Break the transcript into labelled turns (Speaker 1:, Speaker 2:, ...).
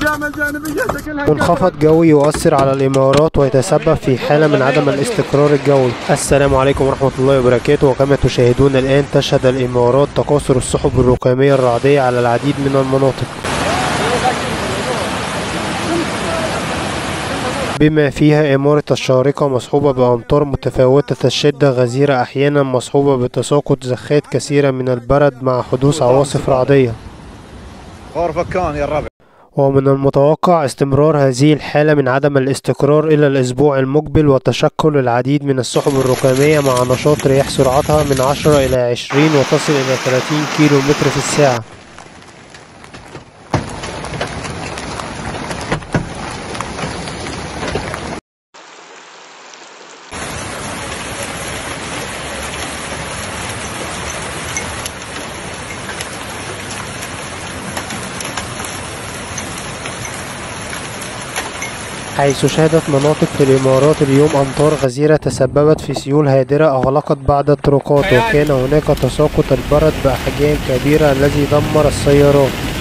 Speaker 1: تعمل جانبية شكلها
Speaker 2: منخفض جوي يؤثر على الإمارات ويتسبب في حالة من عدم الاستقرار الجوي. السلام عليكم ورحمة الله وبركاته. وكما تشاهدون الآن تشهد الإمارات تكاثر السحب الركامية الرعدية على العديد من المناطق. بما فيها إمارة الشارقة مصحوبة بأمطار متفاوتة الشدة غزيرة أحيانا مصحوبة بتساقط زخات كثيرة من البرد مع حدوث عواصف رعدية.
Speaker 3: فكان يا الربع.
Speaker 2: ومن المتوقع استمرار هذه الحالة من عدم الاستقرار إلى الأسبوع المقبل وتشكل العديد من السحب الركامية مع نشاط رياح سرعتها من 10 إلى 20 وتصل إلى 30 كيلو متر في الساعة. حيث شهدت مناطق في الإمارات اليوم أمطار غزيرة تسببت في سيول هادرة أغلقت بعض الطرقات وكان هناك تساقط البرد بأحجام كبيرة الذي دمر السيارات.